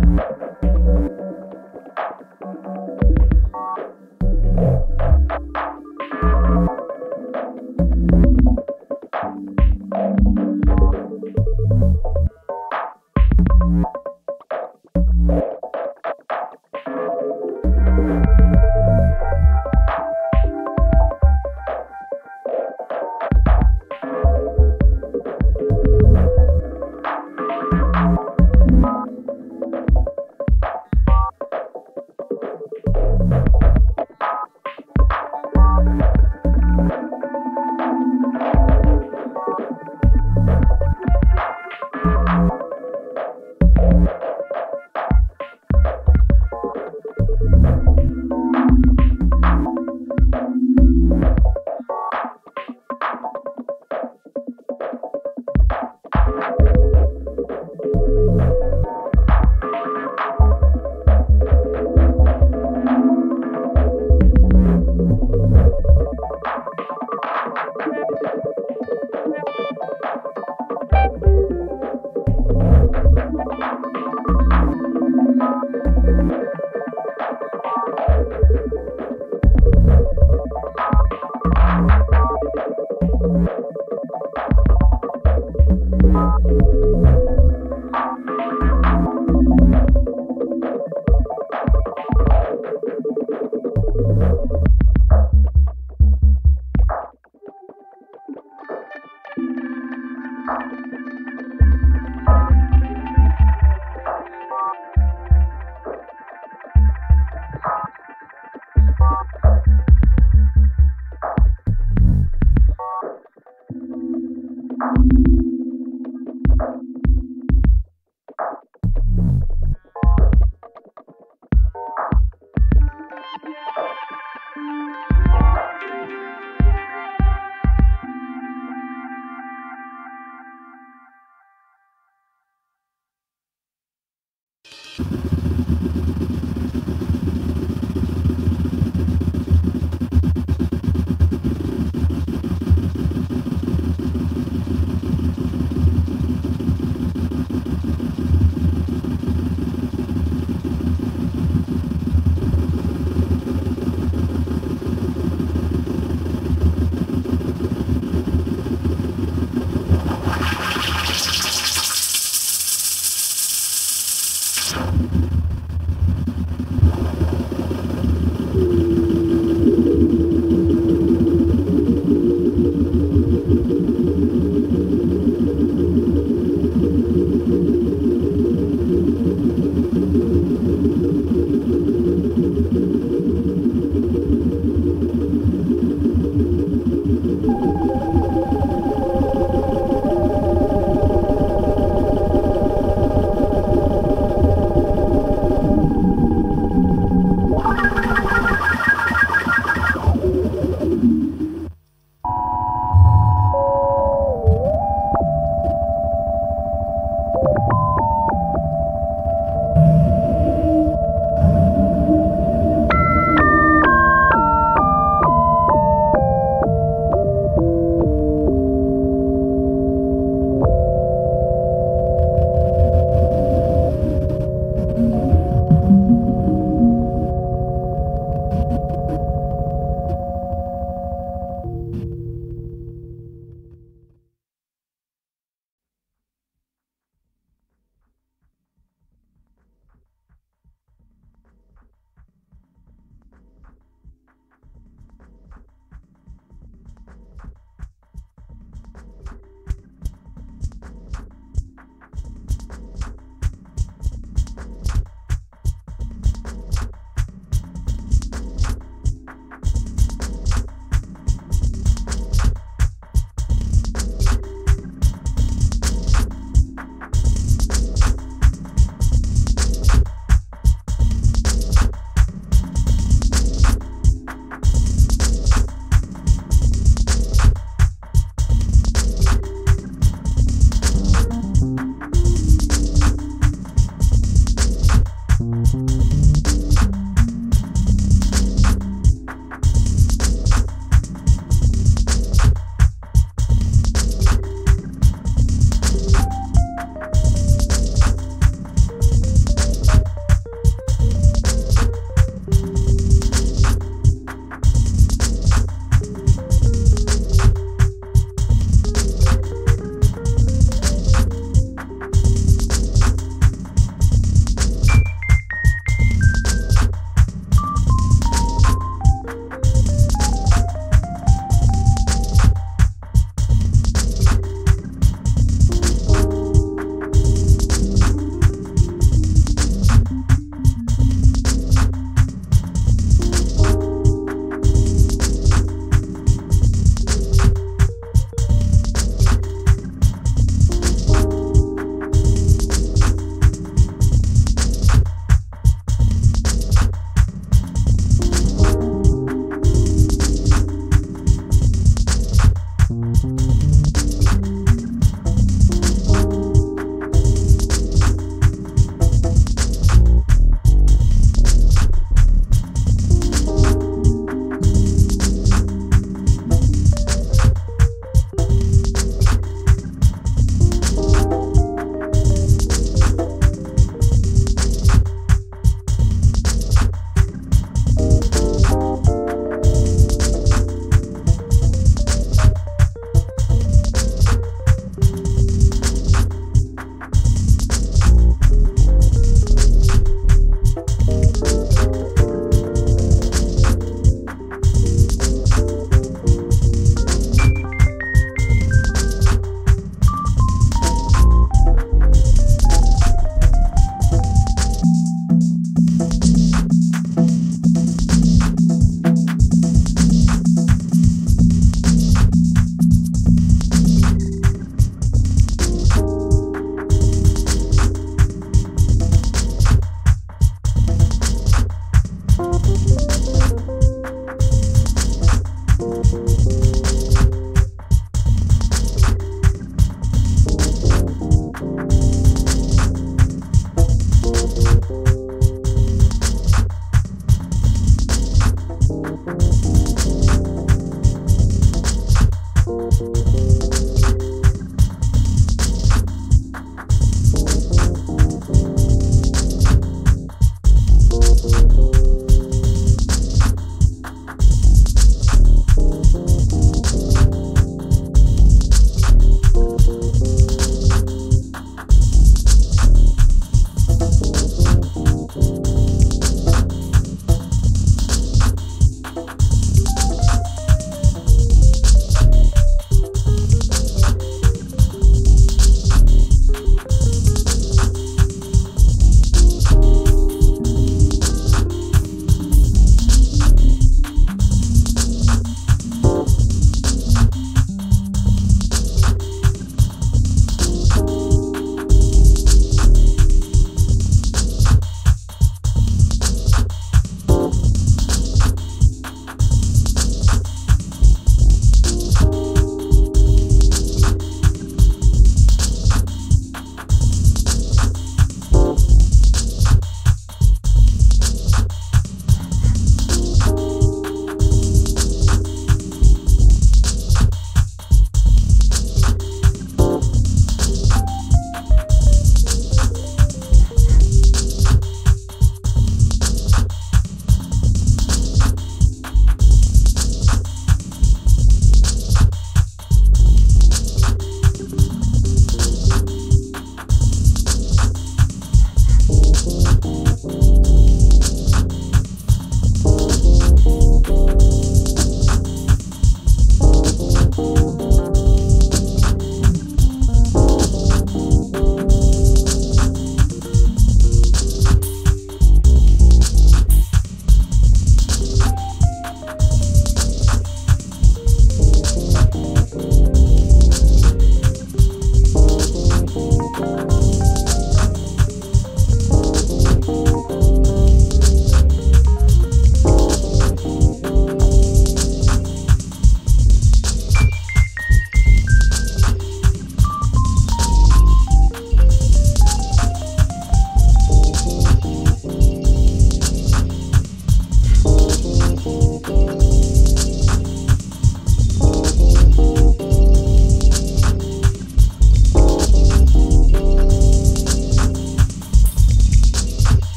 you あ。